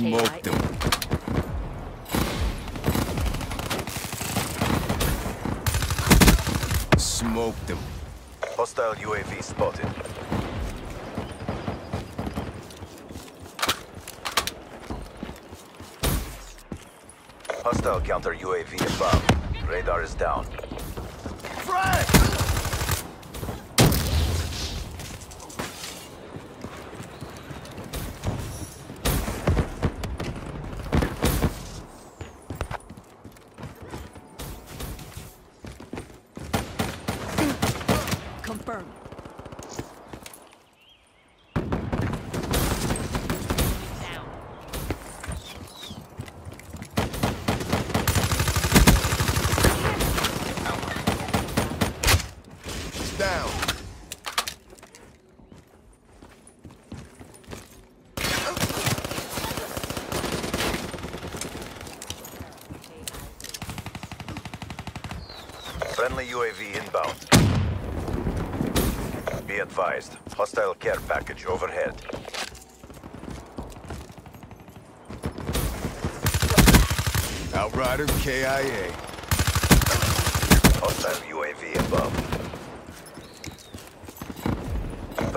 Smoked them. Smoked them. Hostile UAV spotted. Hostile counter UAV above. Radar is down. Confirmed. Down. Friendly UAV inbound. Be advised. Hostile care package overhead. Outrider KIA. Hostile UAV above.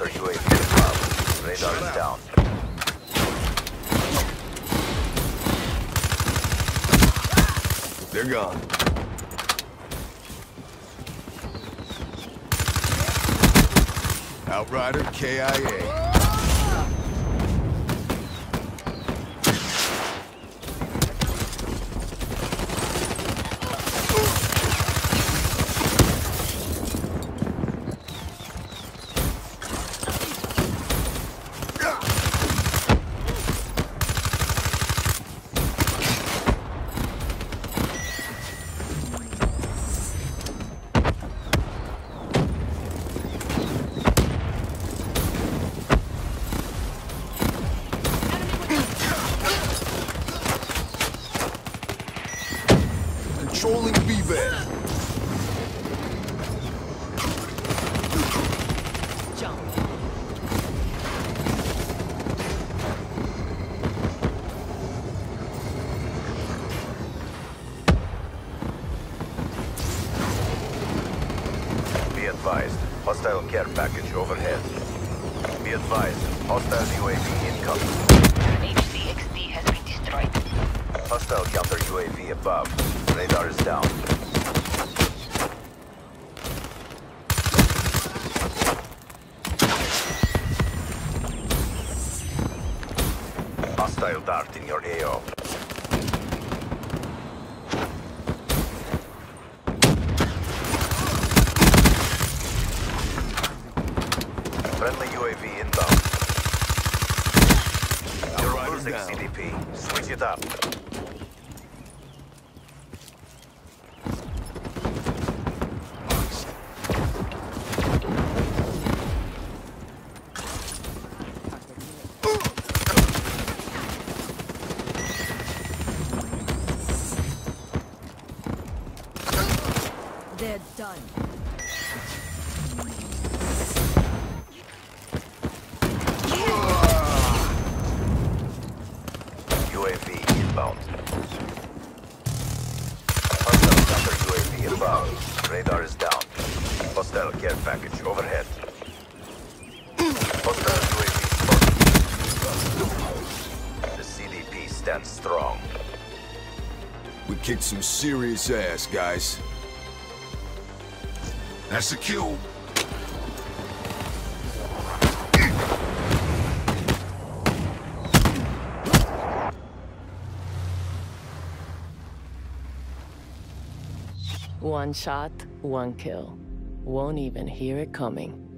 Counter UAV above. Radar is down. They're gone. Outrider KIA. Controlling BVAD. Jump. Be advised. Hostile care package overhead. Be advised. Hostile UAV incoming. HCXD has been destroyed. Hostile counter UAV above. Radar is down. Hostile dart in your AO. Friendly UAV inbound. You're losing. CDP. Switch it up. They're done. UAV inbound. Hostile counter UAV inbound. Radar is down. Hostile care package overhead. Hostile UAV spotted. The CDP stands strong. We kicked some serious ass, guys. That's a kill. One shot, one kill. Won't even hear it coming.